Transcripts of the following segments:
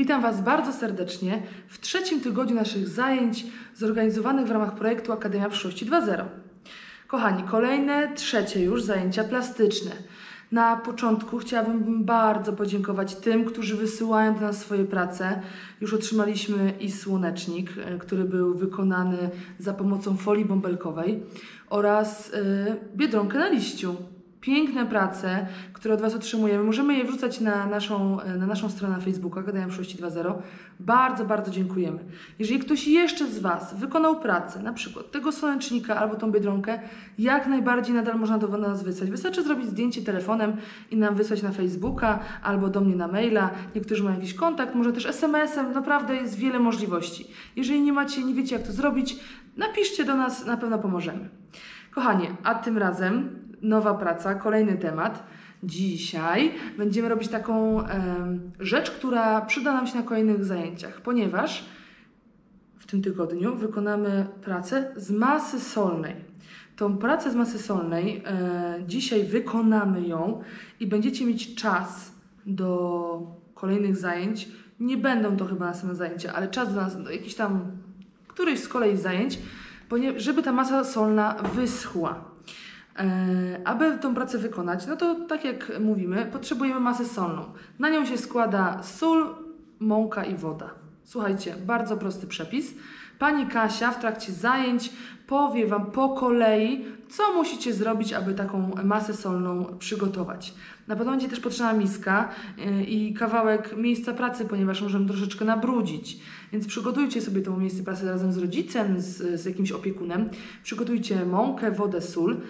Witam Was bardzo serdecznie w trzecim tygodniu naszych zajęć zorganizowanych w ramach projektu Akademia Przyszłości 2.0. Kochani, kolejne, trzecie już zajęcia plastyczne. Na początku chciałabym bardzo podziękować tym, którzy wysyłają do nas swoje prace. Już otrzymaliśmy i słonecznik, e, który był wykonany za pomocą folii bąbelkowej oraz e, biedronkę na liściu. Piękne prace, które od Was otrzymujemy. Możemy je wrzucać na naszą, na naszą stronę na Facebooku Akademia Przyszłości 2.0. Bardzo, bardzo dziękujemy. Jeżeli ktoś jeszcze z Was wykonał pracę, na przykład tego słonecznika albo tą biedronkę, jak najbardziej nadal można do nas wysłać. Wystarczy zrobić zdjęcie telefonem i nam wysłać na Facebooka albo do mnie na maila. Niektórzy mają jakiś kontakt, może też SMS-em. Naprawdę jest wiele możliwości. Jeżeli nie macie, nie wiecie jak to zrobić, napiszcie do nas, na pewno pomożemy. Kochanie, a tym razem nowa praca, kolejny temat. Dzisiaj będziemy robić taką em, rzecz, która przyda nam się na kolejnych zajęciach, ponieważ w tym tygodniu wykonamy pracę z masy solnej. Tą pracę z masy solnej e, dzisiaj wykonamy ją i będziecie mieć czas do kolejnych zajęć. Nie będą to chyba następne zajęcia, ale czas do, nas, do tam któryś z kolei zajęć, żeby ta masa solna wyschła. E, aby tą pracę wykonać, no to tak jak mówimy, potrzebujemy masę solną. Na nią się składa sól, mąka i woda. Słuchajcie, bardzo prosty przepis. Pani Kasia w trakcie zajęć powie Wam po kolei, co musicie zrobić, aby taką masę solną przygotować. Na pewno będzie też potrzebna miska yy, i kawałek miejsca pracy, ponieważ możemy troszeczkę nabrudzić. Więc przygotujcie sobie to miejsce pracy razem z rodzicem, z, z jakimś opiekunem. Przygotujcie mąkę, wodę, sól.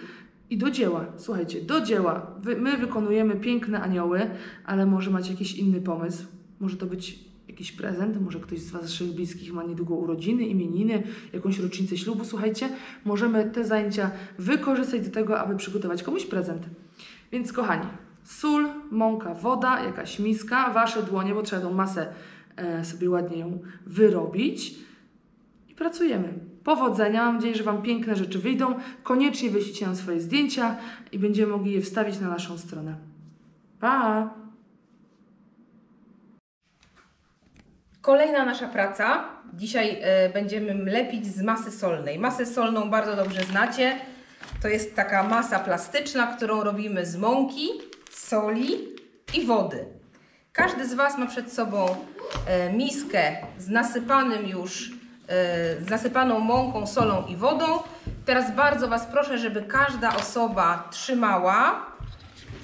I do dzieła, słuchajcie, do dzieła. Wy, my wykonujemy piękne anioły, ale może macie jakiś inny pomysł. Może to być jakiś prezent, może ktoś z Waszych bliskich ma niedługo urodziny, imieniny, jakąś rocznicę ślubu. Słuchajcie, możemy te zajęcia wykorzystać do tego, aby przygotować komuś prezent. Więc kochani, sól, mąka, woda, jakaś miska, Wasze dłonie, bo trzeba tą masę e, sobie ładnie ją wyrobić i pracujemy. Powodzenia, mam nadzieję, że Wam piękne rzeczy wyjdą. Koniecznie wyślijcie nam swoje zdjęcia i będziemy mogli je wstawić na naszą stronę. Pa! Kolejna nasza praca. Dzisiaj e, będziemy lepić z masy solnej. Masę solną bardzo dobrze znacie. To jest taka masa plastyczna, którą robimy z mąki, soli i wody. Każdy z Was ma przed sobą e, miskę z nasypanym już, z nasypaną mąką, solą i wodą. Teraz bardzo Was proszę, żeby każda osoba trzymała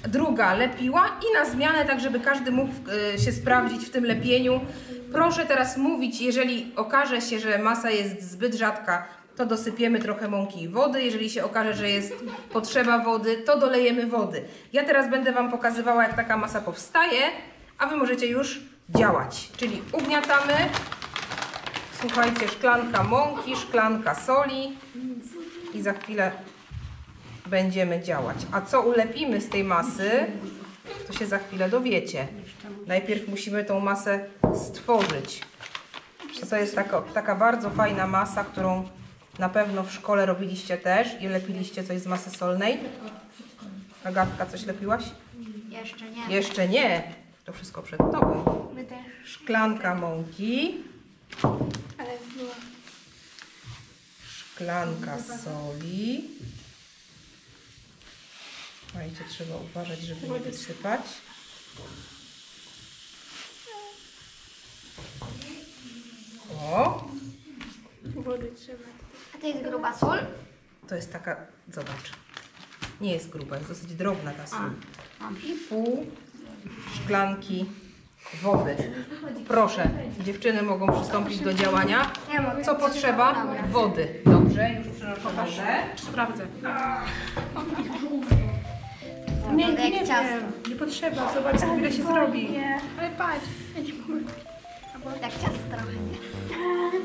druga lepiła i na zmianę, tak żeby każdy mógł e, się sprawdzić w tym lepieniu. Proszę teraz mówić, jeżeli okaże się, że masa jest zbyt rzadka, to dosypiemy trochę mąki i wody. Jeżeli się okaże, że jest potrzeba wody, to dolejemy wody. Ja teraz będę Wam pokazywała, jak taka masa powstaje, a Wy możecie już działać. Czyli ugniatamy, słuchajcie, szklanka mąki, szklanka soli i za chwilę będziemy działać. A co ulepimy z tej masy, to się za chwilę dowiecie. Najpierw musimy tą masę stworzyć. To jest taka, taka bardzo fajna masa, którą na pewno w szkole robiliście też i lepiliście coś z masy solnej. Agatka, coś lepiłaś? Jeszcze nie. Jeszcze nie. To wszystko przed Tobą. Szklanka mąki, ale było. szklanka soli. Słuchajcie, trzeba uważać, żeby nie wysypać. O, Wody trzeba. A to jest gruba sól? to jest taka, zobacz, nie jest gruba, jest dosyć drobna ta sól. Mam. I pół szklanki wody. Proszę, dziewczyny mogą przystąpić do działania. Co potrzeba? Wody. Dobrze, już przynoszę wodę. Sprawdzę. Nie, nie, ciasto. Nie potrzeba, zobacz, za chwilę się zrobi. Ale patrz. Nie. Tak ciasto trochę, nie?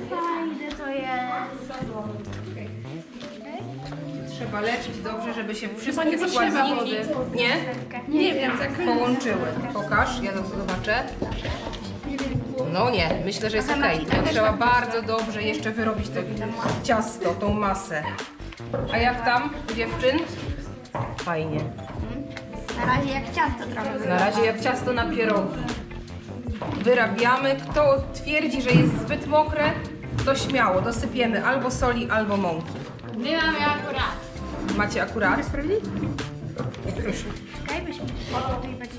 Fajne to jest. Trzeba leczyć dobrze, żeby się nie wszystkie potrzeba składniki wody. nie Nie wiem, tak. połączyły. Pokaż, ja to zobaczę. No nie, myślę, że jest ok. Trzeba bardzo dobrze jeszcze wyrobić to ciasto, tą masę. A jak tam u dziewczyn? Fajnie. Na razie jak ciasto trochę. Na razie jak ciasto na pierogi. wyrabiamy. Kto twierdzi, że jest zbyt mokre, to śmiało dosypiemy albo soli, albo mąki. My mamy akurat. Macie akurat? Czekaj, byśmy tutaj będzie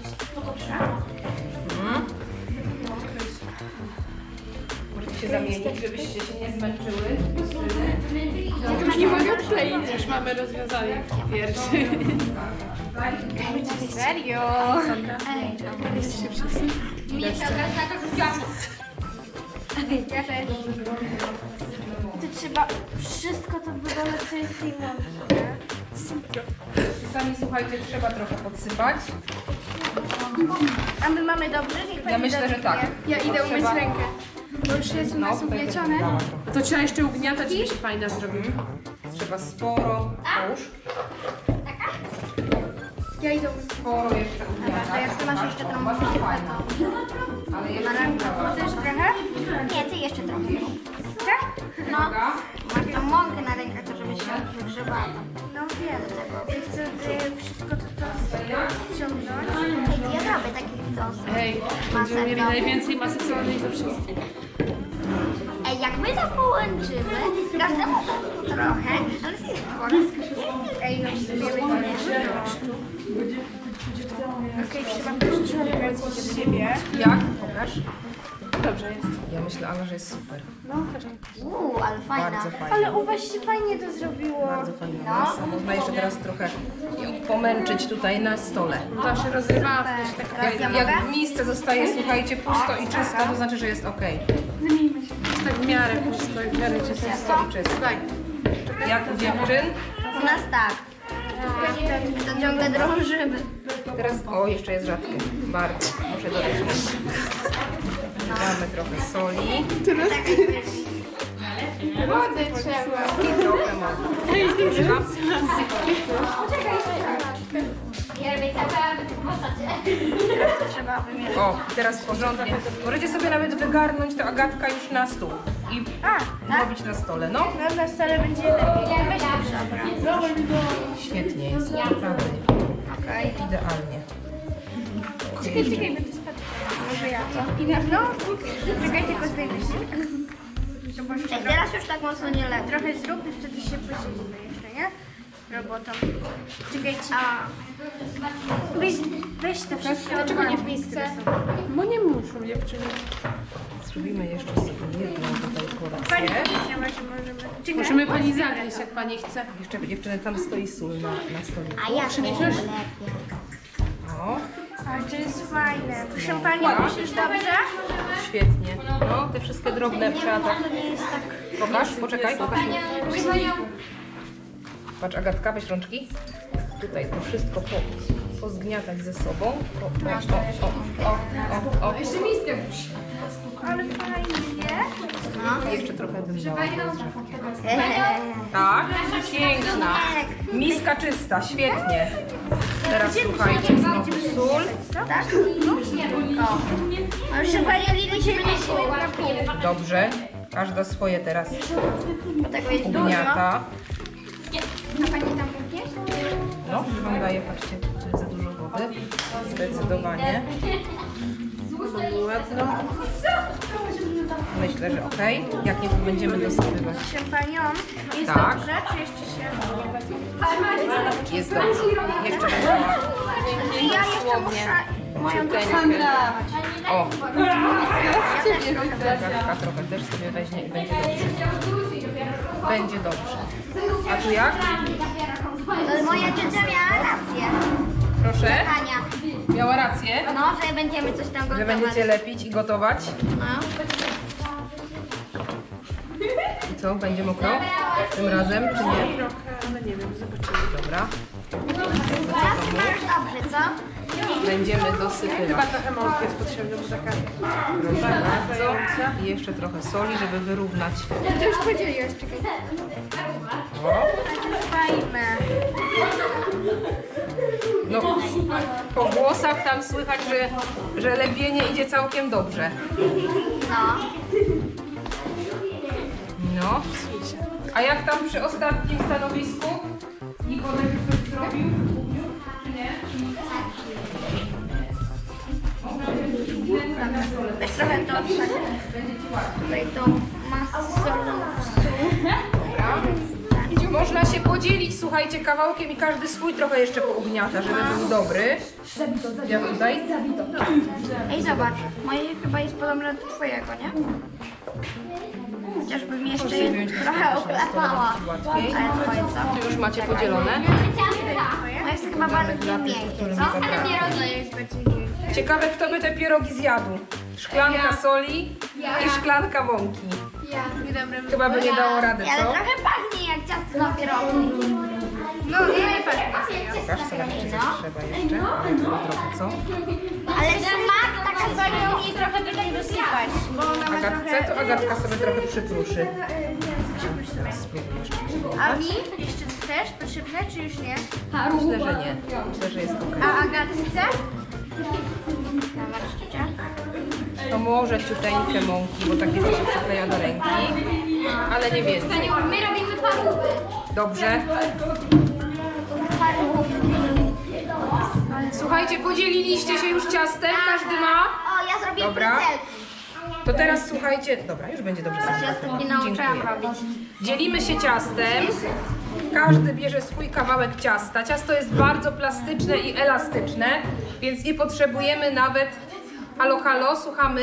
Możecie się zamienić, żebyście się nie zmęczyły. Nie mogę kleić, już mamy rozwiązanie pierwszy. Serio? Ej, Mi się na to rzucamy. Ja też. To trzeba wszystko to wydoleć, co jest w tej łące. Czasami słuchajcie, trzeba trochę podsypać. A my mamy dobrze? Niech Ja myślę, że tak. Ja idę umyć Trzeba- rękę. Bo już jest u nas tutaj ugniecione. trochę. To trzeba jeszcze ugniatać, żeby się fajna zrobił. Trzeba sporo, połóż, Ja idę umyć. sporo jeszcze To ugniatać. jak ty masz jeszcze trochę. Masz fajną. Ale jeszcze nie dała. Chcesz trochę? Nie, ty jeszcze trochę. Tak? No. Uwaga. Tą mąkę na rękach, to żeby się wygrzebała. No wiem tego. Ja chcę y, wszystko to, to ściągnąć. Ja robię taki sos. Hej, będziemy mieli najwięcej masy solonej ze wszystkich. Ej, jak my to połączymy, każdemu po trochę, ale to jest chore. Ej, no sobie będzie. Okej, trzeba też z siebie. Jak? Pokaż. Dobrze jest. Ja myślę, Ala, że jest super. Uuu, ale fajna. Bardzo fajna. Ale u was się fajnie to zrobiło. Bardzo fajna No. masa. Można jeszcze teraz trochę ją pomęczyć tutaj na stole. To się rozrywała. Jak, jak miejsce zostaje, słuchajcie, pusto i czysto, to znaczy, że jest ok. Tak w miarę pusto i w miarę czysto. Pusto i czysto. Jak u dziewczyn? U nas tak. To ciągle drążymy. Teraz, o, jeszcze jest rzadkie. Bardzo. Muszę dodać. Damy trochę soli Wody trzeba. i trochę wymieszać. O, teraz porządnie. Możecie sobie nawet wygarnąć to Agatka już na stół i A, tak? robić na stole. No, No na stole będzie lepiej. Świetnie jest. Naprawdę. Idealnie. Czekaj, czekaj. Może ja to. I na no, czekaj, tylko zdejmę się. Ej, teraz już tak mocno nie lepiej. Trochę zrób i wtedy się podzielimy jeszcze, nie? Robotą. Czekajcie. Weź, weź to wszystko. Dlaczego nie w miejsce? Bo nie muszą dziewczyny. Zrobimy jeszcze sobie jedną tutaj Pani kolację. że możemy. Czekaj. Możemy pani zanieść, jak pani chce. Jeszcze dziewczyny, tam stoi sól na, na stole. A ja przyniesiesz? O, To jest fajne. Proszę Pani, myślisz dobrze? świetnie. No, te wszystkie drobne trzeba tak... Pokaż, poczekaj, pokaż. Patrz, Agatka, weź rączki. Tutaj to wszystko po, pozgniatać ze sobą. O, o, o, o, o, o. Jeszcze miskę Ale fajnie, nie? Jeszcze trochę bym dała. Tak, piękna. Miska czysta, świetnie. Teraz słuchajcie, znowu sól. Tak? O. A już chyba nie się pół. Dobrze. Każda swoje teraz ugniata. A Pani tam pójdzie? No, wam daję, patrzcie, za dużo wody. Zdecydowanie. Ładno. Myślę, że ok. Jak nie, to będziemy dosypywać. Proszę Panią, jest Tak. dobrze, czy jeszcze się... Jest dobrze. Jeszcze ja jeszcze muszę moją ciuteńkę. O, Ja też trochę też sobie weźmie i będzie dobrze. Będzie dobrze. A tu jak? Moja ciocia miała rację. Proszę. Miała rację, no, że będziemy coś tam że gotować. będziecie lepić i gotować. No. I co, będzie mokro? Tym razem, czy nie? Trochę, ale nie wiem, zobaczymy. Dobra. Teraz chyba już dobrze, co? Będziemy Chyba dosypywać. trochę mąki jest potrzebne, bo taka... Proszę bardzo. I jeszcze trochę soli, żeby wyrównać. To już podzieliłeś, czekaj. O, Fajne. no, po głosach tam słychać, że, że lepienie idzie całkiem dobrze. No. No. A jak tam przy ostatnim stanowisku? Nikodem już coś zrobił? Czy nie? Trochę to. Można się podzielić, słuchajcie, kawałkiem i każdy swój trochę jeszcze pougniata, żeby był dobry. Ja tutaj. Ej, zobacz, moje chyba jest podobne do twojego, nie? Chociażbym jeszcze trochę oklepała. Ale już macie podzielone. Moje jest chyba bardziej miękkie, co? Ciekawe, kto by te pierogi zjadł. Szklanka soli i szklanka mąki. Chyba by nie dało rady, Ale co? trochę pachnie jak ciasto na pierogi. No, nie pachnie. Pokaż, zobaczcie, czy coś trzeba jeszcze. Trochę, co? Ale smak taka soli i trochę tutaj dosypać, bo ona ma Agatce, trochę... to Agatka sobie trochę przypruszy. A mi? Jeszcze też potrzebne, czy już nie? Myślę, że nie. Myślę, że jest ok. A Agatce? To może ciuteńkę mąki, bo takie to się przykleja do ręki. Ale nie więcej. My robimy parówki. Dobrze. Słuchajcie, podzieliliście się już ciastem, każdy ma. O, ja zrobię Dobra. To teraz słuchajcie, dobra, już będzie dobrze. Nie nauczyłam robić. Dzielimy się ciastem. Każdy bierze swój kawałek ciasta. Ciasto jest bardzo plastyczne i elastyczne, więc nie potrzebujemy nawet. Halo, halo, słuchamy.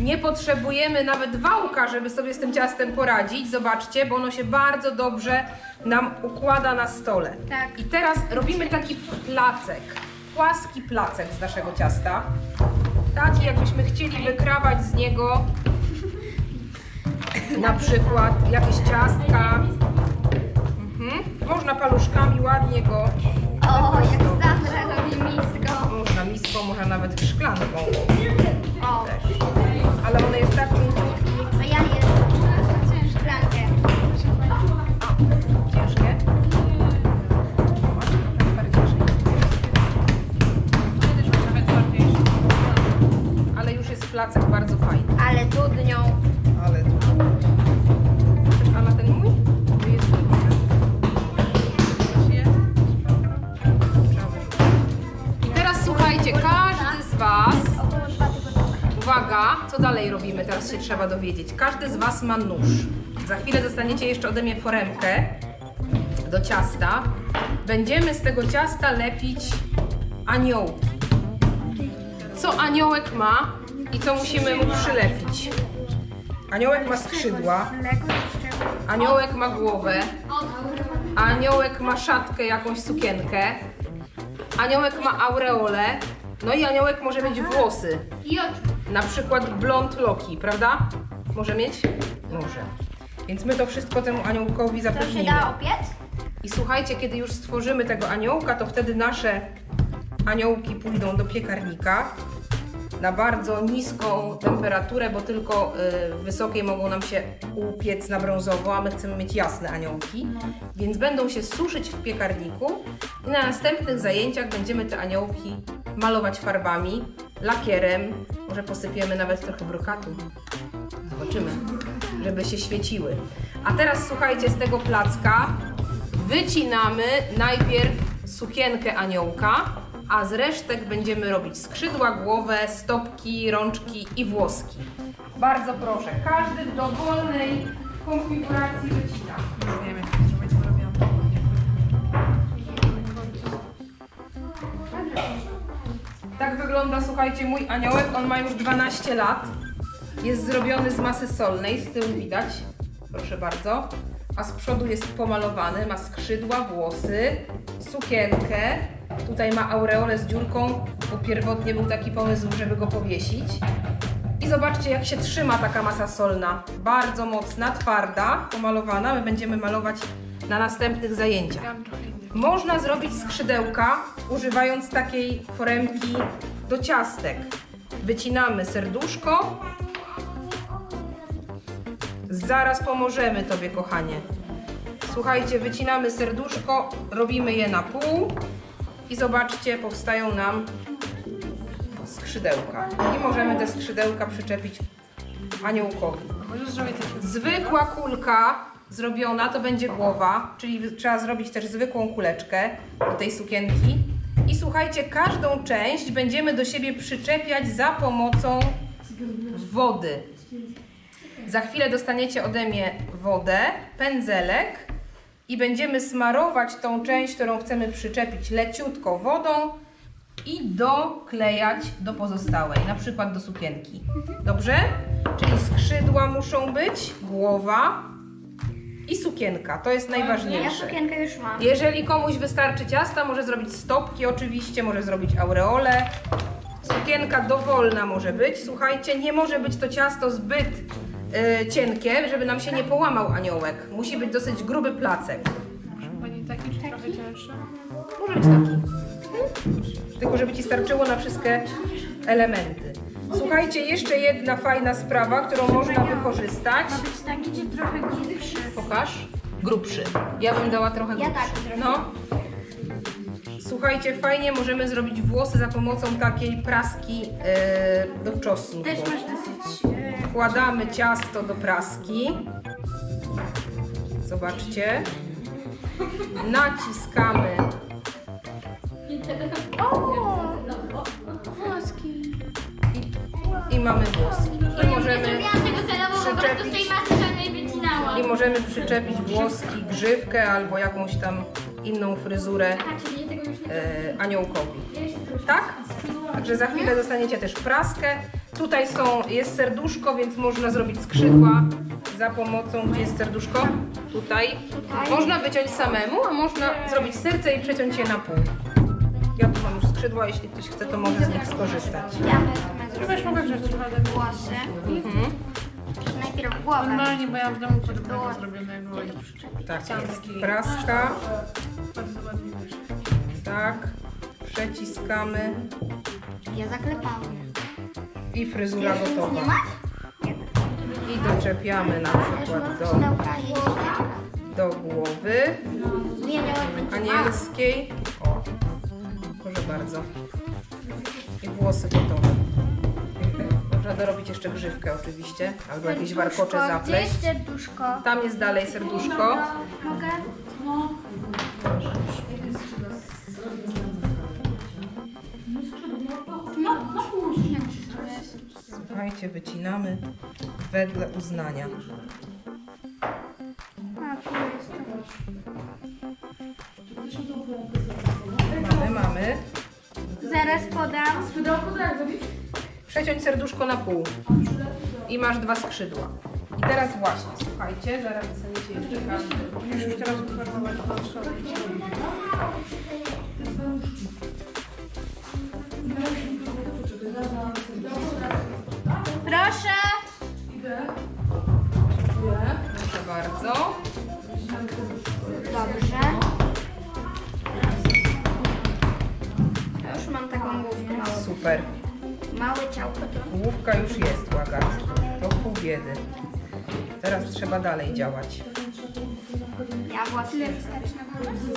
Nie potrzebujemy nawet wałka, żeby sobie z tym ciastem poradzić. Zobaczcie, bo ono się bardzo dobrze nam układa na stole. Tak. I teraz robimy taki placek, płaski placek z naszego ciasta. Taki, jakbyśmy chcieli wykrawać z niego na przykład jakieś ciastka. Mhm. Można paluszkami ładnie go, O, jak Sandra robi misko. można miską, można nawet szklanką O, też. Ale one jest tak placek bardzo fajny. Ale dudnią. Ale tu. Chcesz Ala ten mój? To jest. I teraz słuchajcie, każdy z Was, uwaga, co dalej robimy, teraz się trzeba dowiedzieć. Każdy z Was ma nóż. Za chwilę dostaniecie jeszcze ode mnie foremkę do ciasta. Będziemy z tego ciasta lepić aniołki. Co aniołek ma i co musimy mu przylepić? Aniołek ma skrzydła, aniołek ma głowę, aniołek ma szatkę, jakąś sukienkę, aniołek ma aureolę, no i aniołek może mieć włosy. Na przykład blond Loki, prawda? Może mieć? Może. Więc my to wszystko temu aniołkowi To się zapewnimy. da opiec? I słuchajcie, kiedy już stworzymy tego aniołka, to wtedy nasze aniołki pójdą do piekarnika na bardzo niską temperaturę, bo tylko y, wysokiej mogą nam się upiec na brązowo, a my chcemy mieć jasne aniołki. Więc będą się suszyć w piekarniku i na następnych zajęciach będziemy te aniołki malować farbami, lakierem, może posypiemy nawet trochę brokatu. Zobaczymy, żeby się świeciły. A teraz słuchajcie, z tego placka wycinamy najpierw sukienkę aniołka, a z resztek będziemy robić skrzydła, głowę, stopki, rączki i włoski. Bardzo proszę, każdy w dowolnej konfiguracji wycina. Tak wygląda, słuchajcie, mój aniołek. On ma już 12 lat. Jest zrobiony z masy solnej, z tyłu widać. Proszę bardzo. A z przodu jest pomalowany, ma skrzydła, włosy, sukienkę. Tutaj ma aureolę z dziurką, bo pierwotnie był taki pomysł, żeby go powiesić. I zobaczcie, jak się trzyma taka masa solna. Bardzo mocna, twarda, pomalowana. My będziemy malować na następnych zajęciach. Można zrobić skrzydełka używając takiej foremki do ciastek. Wycinamy serduszko. Zaraz pomożemy Tobie, kochanie. Słuchajcie, wycinamy serduszko, robimy je na pół i zobaczcie, powstają nam skrzydełka. I możemy te skrzydełka przyczepić aniołkowi. Zwykła kulka zrobiona to będzie głowa, czyli trzeba zrobić też zwykłą kuleczkę do tej sukienki i słuchajcie, każdą część będziemy do siebie przyczepiać za pomocą wody. Za chwilę dostaniecie ode mnie wodę, pędzelek i będziemy smarować tą część, którą chcemy przyczepić leciutko wodą i doklejać do pozostałej, na przykład do sukienki. Dobrze? Czyli skrzydła muszą być, głowa i sukienka. To jest Ja najważniejsze. sukienkę już mam. Jeżeli komuś wystarczy ciasta, może zrobić stopki oczywiście, może zrobić aureole. Sukienka dowolna może być. Słuchajcie, nie może być to ciasto zbyt y, cienkie, żeby nam się nie połamał aniołek. Musi być dosyć gruby placek. Pani taki czy trochę cięższy? Może być taki. Tylko żeby Ci starczyło na wszystkie elementy. Słuchajcie, jeszcze jedna fajna sprawa, którą można wykorzystać. Ma być taki, czy trochę grubszy? Pokaż. Grubszy. Ja bym dała trochę Ja grubszy. tak, trochę. No. Słuchajcie, fajnie możemy zrobić włosy za pomocą takiej praski yy, do czosnku. Też masz dosyć... Wkładamy ciasto do praski. Zobaczcie. Naciskamy O! Włoski. i mamy włoski. I możemy, przyczepić, i możemy przyczepić włoski, grzywkę albo jakąś tam inną fryzurę e, aniołkowi. Tak? Także za chwilę dostaniecie też praskę. Tutaj są, jest serduszko, więc można zrobić skrzydła za pomocą, gdzie jest serduszko? Tutaj. Można wyciąć samemu, a można zrobić serce i przeciąć je na pół. Ja tu mam już skrzydła, jeśli ktoś chce, to może z nich skorzystać. Ja już mogę wziąć trochę włosy. Mhm. Najpierw głowę. Normalnie, bo ja w domu podobnego zrobionego i Tak jest. Praska, bardzo ładnie wyszło. tak. Przeciskamy Ja zaklepałam. I fryzura gotowa. I doczepiamy na przykład do, do głowy. Anielskiej. O, proszę bardzo. I włosy gotowe. Można dorobić jeszcze grzywkę oczywiście, albo jakieś warkocze zapleść. Tam jest dalej serduszko. Mogę? Słuchajcie, wycinamy wedle uznania. Mamy, mamy. Zaraz podam. Przeciąć serduszko na pół. I masz dwa skrzydła. I teraz właśnie, słuchajcie, zaraz dostaniecie jeszcze każdy. Musisz już teraz uformować patrzę. Proszę. Proszę bardzo. Dobrze. Ja już mam taką główkę. Super. Małe ciałko to. Główka już jest, łagacki. To pół biedy. Teraz trzeba dalej działać. Ja właśnie.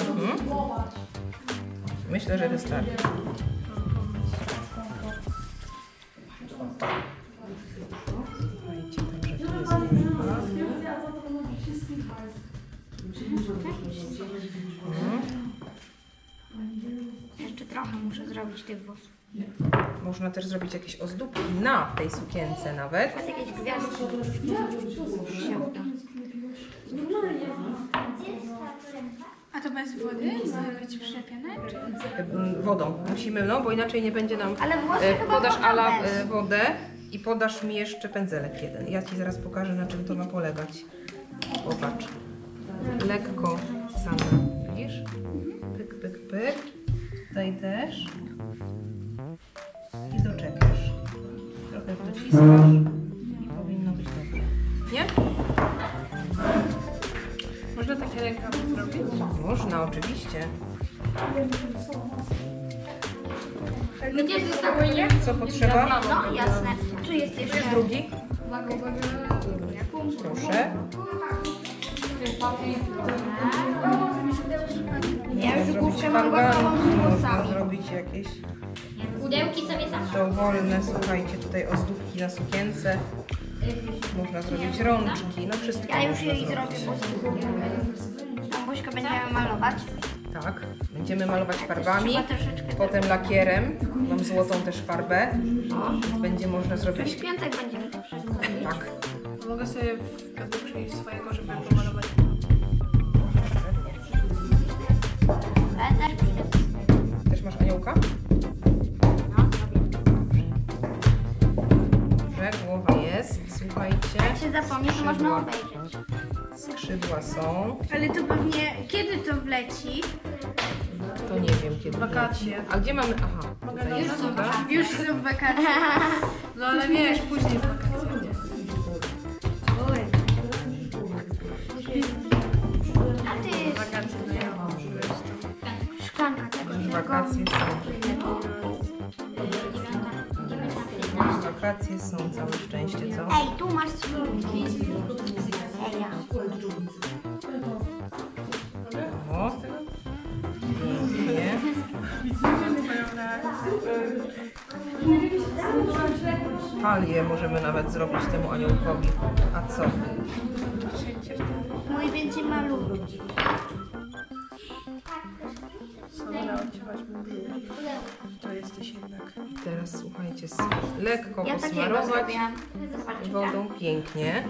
Mhm. Myślę, że wystarczy. Tych włosów. Można też zrobić jakieś ozdóbki na tej sukience nawet. Jest jakieś gwiazdki. Się uda. A to bez wody ma być przyczepione? Wodą musimy, no bo inaczej nie będzie nam... Ale włosy E, chyba Podasz można Ala bez. e, wodę i podasz mi jeszcze pędzelek jeden. Ja Ci zaraz pokażę na czym to ma polegać. Popatrz. Lekko sama. Widzisz? Pyk, pyk, pyk. Tutaj też. Powinno być. Nie? Można takie rękawy zrobić? Można, oczywiście. Gdzie zostało je? Co potrzeba? No jasne. Tu jest Tu jeszcze. jest drugi. Proszę. Już Zrobić można jakieś Pudełki sobie sama. dowolne, słuchajcie, tutaj ozdóbki na sukience. Można zrobić rączki, no wszystko Ja już można jej zrobię, bo Buźkę będziemy malować. Tak, będziemy malować farbami, Trzeba troszeczkę. potem lakierem. Mam złotą też farbę. Będzie można zrobić. W piątek będziemy to wszystko. Tak. Mogę sobie w- jakby przynieść swojego, żeby pomalować. Też masz aniołka? No. Dobrze, głowa jest. Słuchajcie, Jak się zapomni, to można obejrzeć. skrzydła są. Ale to pewnie, kiedy to wleci? To nie wiem kiedy. Wakacje. A gdzie mamy. Aha, tutaj jest woda. Już są wakacje. No ale wiesz, później w wakacje. Wakacje są. Wakacje są, całe szczęście, co? Ej, tu masz smutki. Ej, ja. O, pięknie. Talię możemy nawet zrobić temu aniołkowi. A co? Mój będzie malutki. Mi To jesteś jednak. I teraz słuchajcie, s- lekko Ja takiego posmarować zrobiłam. Zobaczcie. wodą. Pięknie.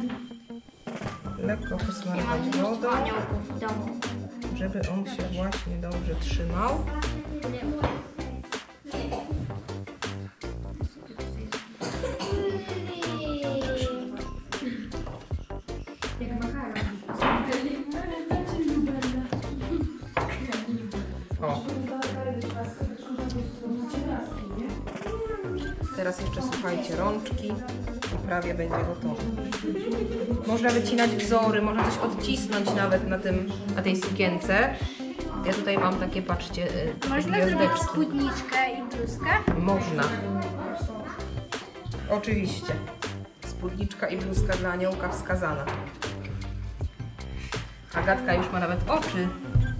Lekko Ja mam posmarować mnóstwo wodą, aniołków w domu. żeby on się właśnie dobrze trzymał. Teraz jeszcze słuchajcie, rączki i prawie będzie gotowe. Można wycinać wzory, można coś odcisnąć nawet na, tym, na tej sukience. Ja tutaj mam takie, patrzcie, y, Można zrobić spódniczkę i bluzkę? Można. Oczywiście. Spódniczka i bluzka dla aniołka wskazana. Agatka już ma nawet oczy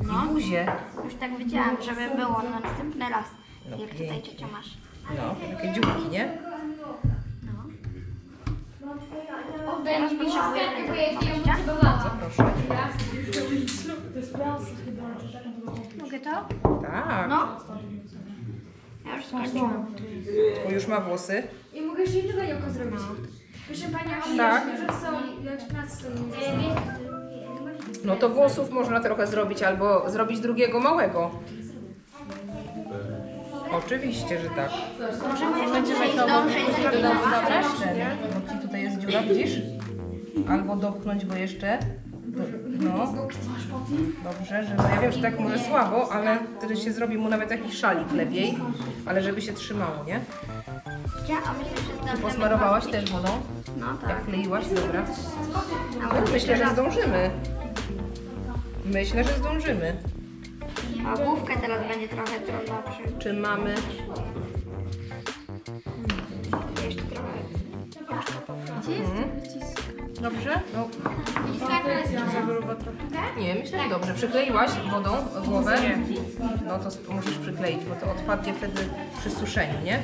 No. i buzię. Już tak wiedziałam, żeby było na następny raz. No Jak tutaj ciocia masz. No, takie dziurki, nie? Teraz potrzebuję ja się ją Babcia? potrzebowałam. Proszę. Mogę to? Tak. No. Ja już skończyłam. Bo już ma włosy. I mogę jeszcze jednego aniołka zrobić. Proszę Pani, jak Tak. że są, jak nas są. No to włosów można trochę zrobić albo zrobić drugiego małego. Oczywiście, że tak. Możemy zdążyć zrealizować. Bo ci tutaj jest dziura, widzisz? Albo dopchnąć go jeszcze. Do, no. Dobrze, żeby. Ja wiem, że tak może słabo, ale wtedy się zrobi mu nawet jakiś szalik lepiej. Ale żeby się trzymało, nie? Ja, a myślę, że zdążymy. Posmarowałaś też wodą? No Jak tak. kleiłaś? Dobra. No, myślę, że zdążymy. Myślę, że zdążymy. A główkę teraz będzie trochę trudno przy... Czy mamy. Jeszcze trochę. Mhm. Dobrze? No, Za grubo trochę. nie, myślę, że dobrze. Przykleiłaś wodą głowę? No to musisz przykleić, bo to odpadnie wtedy przy suszeniu, nie?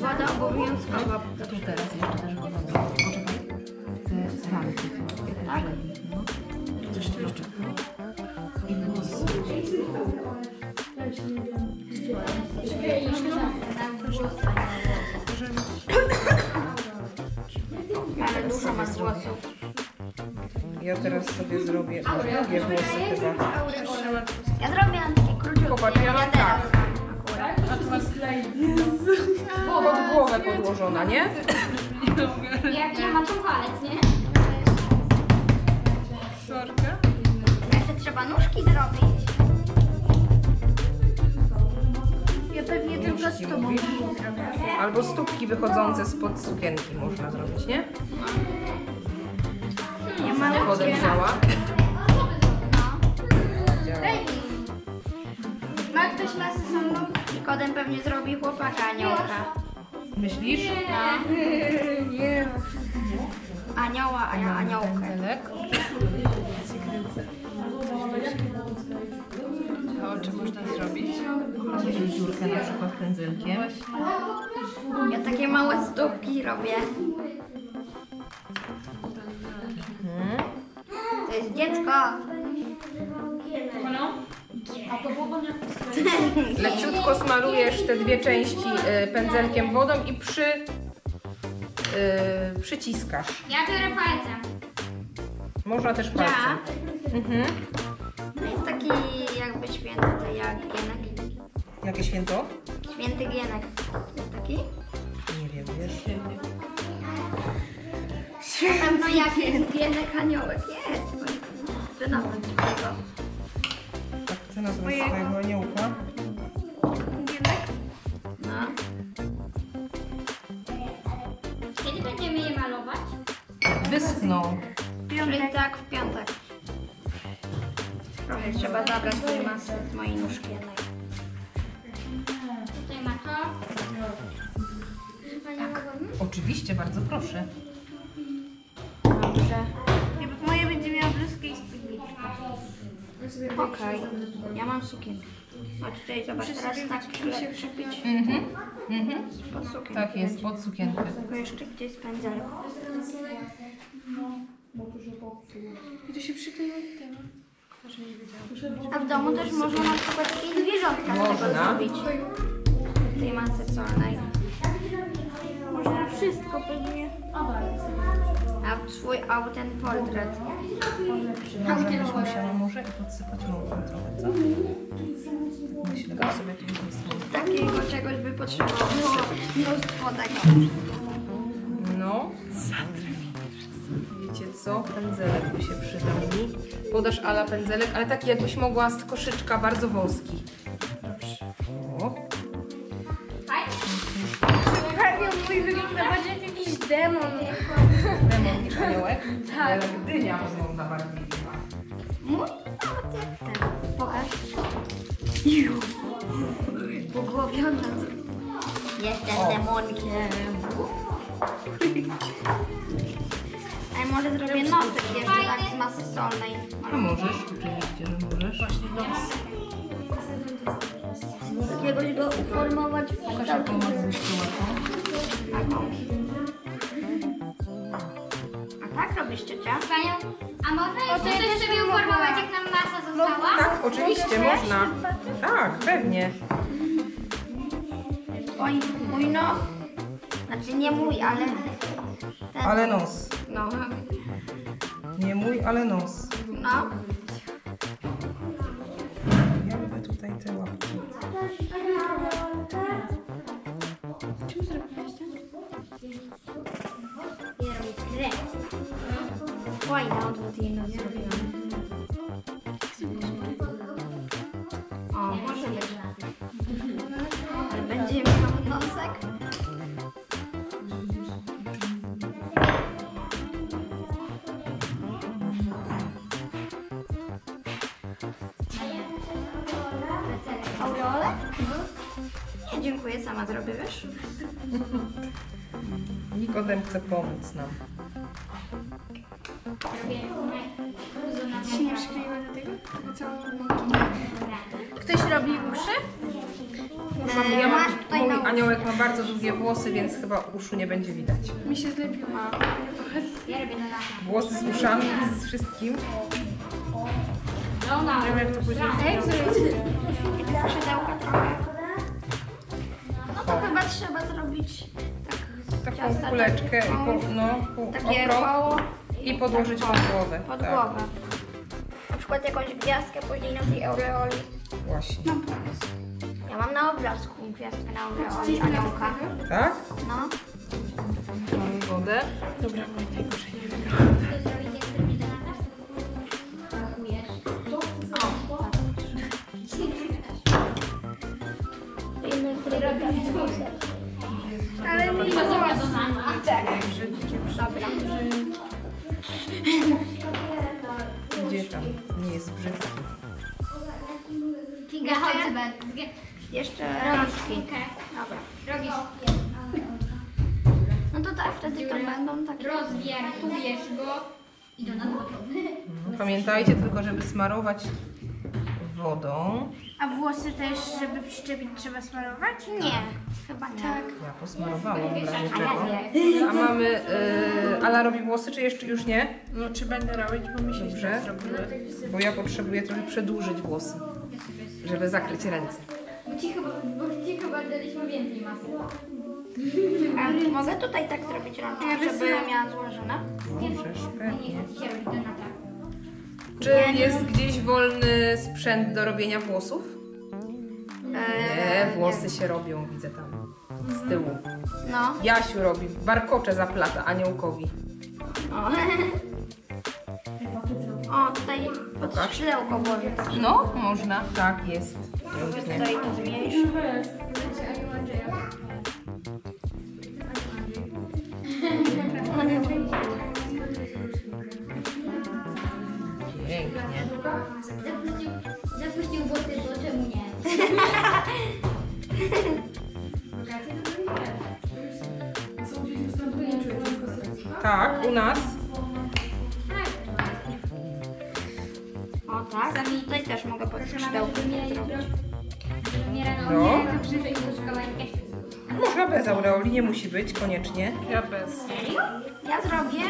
Woda obowiązkowa. Tu teraz jeszcze też jeszcze. Ale dużo masz włosów. Ja teraz sobie zrobię drugie włosy chyba. Ja zrobię takie króciutkie. Popatrz, ja mam tak. akurat. Pod głowę podłożona, nie? Jak ja mam to palec, nie? Sorka. Trzeba nóżki zrobić. Ja pewnie tylko z tobą zrobię. Albo stópki wychodzące spod sukienki można zrobić, nie? Nie ma. Daj mi. Ma ktoś masę solną? I kodem pewnie zrobi chłopaka aniołka. Myślisz? Nie. Anioła, anioł, aniołkę. Można zrobić? Zrobić dziurkę na przykład pędzelkiem. Ja takie małe stópki robię. Mhm. To To jest dziecko. Leciutko smarujesz te dwie części y, pędzelkiem wodą i przy, y, przyciskasz. Ja biorę palcem. Można też palcem. Mhm. To jest taki święty, to jak Gienek. Jakie święto? Święty Gienek. Jest taki? Nie wiem, wiesz. Na pewno jak jest Gienek aniołek. Jest. To nawet tego. Tak chcę nazwać swojego aniołka. No. Kiedy będziemy je malować? Wyschną. Czyli tak w piątek. Trochę trzeba zabrać tej masy z mojej nóżki jednej. Tutaj ma to. Tak. Oczywiście, bardzo proszę. Dobrze. Moje będzie miała bluzkę i spódniczkę. Okej. Ja mam sukienkę. Chodź tutaj, zobacz teraz tak się przypić Mhm. Mhm. pod sukienkę. Tak jest, pod sukienkę. Tylko jeszcze gdzieś pędzel. I to się przykleiło do tego. A w domu też można na przykład jakieś zwierzątka z tego zrobić. W tej masce solnej. Można wszystko pewnie. A swój autem portret. Może byś musiała może i podsypać mąką trochę, co? Myślę, że sobie tu jest Takiego czegoś by potrzebowało mnóstwo tego. No. Wiecie co? Pędzelek by się przydał mi. Podasz Ala pędzelek, ale taki jakbyś mogła z koszyczka, bardzo wąski. O, Prawie mój wygląda bardziej jak jakiś demon. demon niż aniołek. Tak. Dynia wygląda bardziej. Mój jak ten. Pokaż. Ju. Pogłowiona. Jestem demonkiem. A może zrobię nosek jeszcze tak z masy solnej. A możesz, oczywiście, że możesz. Jakiegoś go uformować w taką. A tak robisz ciocia? Panią, a można jeszcze coś sobie uformować, jak nam masa została? Tak, oczywiście, można. Tak, pewnie. Oj, mój nos. Znaczy nie mój, ale ten. Ale nos. No, Nie mój, ale nos. no. Ja lubię tutaj te łapki. Fajny odwrót jej nos zrobiłam. Nie, dziękuję, sama zrobię, wiesz? Nikodem chce pomóc nam. się nie przykleiło do tego? Całą. Ktoś robi uszy? Mam, ja mam, mój na aniołek ma bardzo długie włosy, więc chyba uszu nie będzie widać. Mi się zlepiło. Ja robię na. Włosy z uszami, z wszystkim. No, no. A jak zrobić? I te skrzydełka trochę. No to chyba trzeba zrobić tak, Taką ciasteczek. kuleczkę i po, no, pół takie okrąg koło i podłożyć tak, pod głowę. pod tak, głowę. Na przykład jakąś gwiazdkę później na tej aureoli. Właśnie. Ja mam na obrazku gwiazdkę na aureoli aniołka. Tak? No. Mamy wodę. Dobra, mój najgorzej Nie jest brzydki. Kinga, chodź sobie. Jeszcze rączki. Dobra. Robisz, No to tak, wtedy to będą takie... rozwiertujesz go i do lata. Pamiętajcie tylko, żeby smarować wodą. A włosy też, żeby przyczepić, trzeba smarować? Nie. Chyba nie. Ja posmarowałam w razie czego. A mamy... Yy, Ala robi włosy, czy jeszcze już nie? No czy będę robić, bo mi się Dobrze. zrobiły. Bo ja potrzebuję trochę przedłużyć włosy, żeby zakryć ręce. Bo ci chyba, bo ci chyba daliśmy więcej masy. A mogę tutaj tak zrobić rączkę, żeby miała złożone? Możesz, pewnie. Nie chcę robić to na tak. Czy jest gdzieś wolny sprzęt do robienia włosów? Nie, włosy się robią, widzę tam. Z tyłu. No. Jasiu robi, warkocze zaplata aniołkowi. O. o, tutaj pod skrzydełko włożę. No, można. Tak, jest. Pięknie. Tutaj to zmniejszę. Tak, u nas. O tak. Tutaj też mogę pod skrzydełko zrobić. No. Można bez aureoli, nie musi być koniecznie. Ja bez. Ja zrobię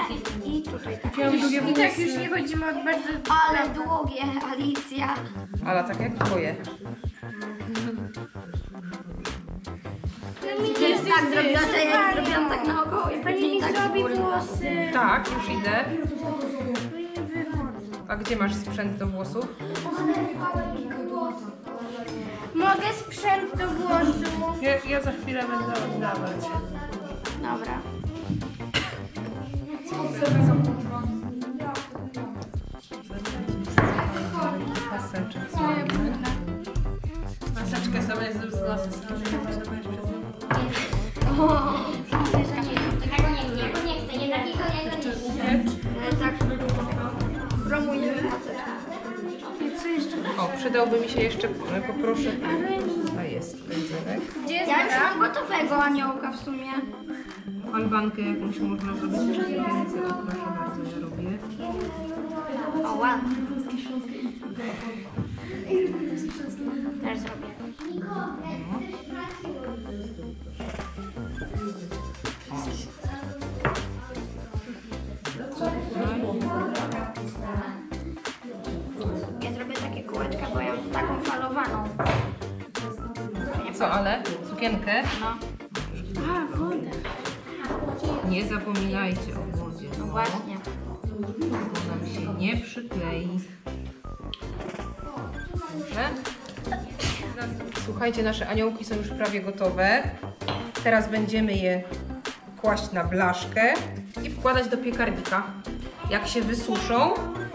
i tutaj tak. I tak już nie chodzimy od bardzo... Ale długie, Alicja. Ale tak jak twoje. To jest tak zrobione, że jak zrobiłam tak naokoło i Pani mi tak zrobi włosy. Tak, już idę. A gdzie masz sprzęt do włosów? Mogę sprzęt do włosów. Ja, ja za chwilę będę oddawać. Dobra. Maseczkę sobie z lasy O, przydałby mi się jeszcze, e, poproszę. A jest pędzelek. Gdzie jest Ja już mam gotowego aniołka w sumie. Falbankę jakąś można zrobić. O, proszę bardzo, ja robię. O, ładnie. Też zrobię. Falowaną. Co, ale? Sukienkę? No, A, wodę. Nie zapominajcie o wodzie. no właśnie. Bo nam się nie przyklei. Dobrze? Słuchajcie, nasze aniołki są już prawie gotowe. Teraz będziemy je kłaść na blaszkę i wkładać do piekarnika. Jak się wysuszą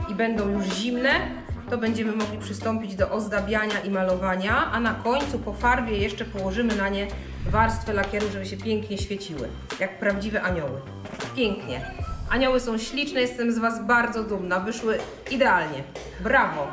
i będą już zimne, to będziemy mogli przystąpić do ozdabiania i malowania, a na końcu po farbie jeszcze położymy na nie warstwę lakieru, żeby się pięknie świeciły, jak prawdziwe anioły. Pięknie. Anioły są śliczne, jestem z Was bardzo dumna, wyszły idealnie. Brawo!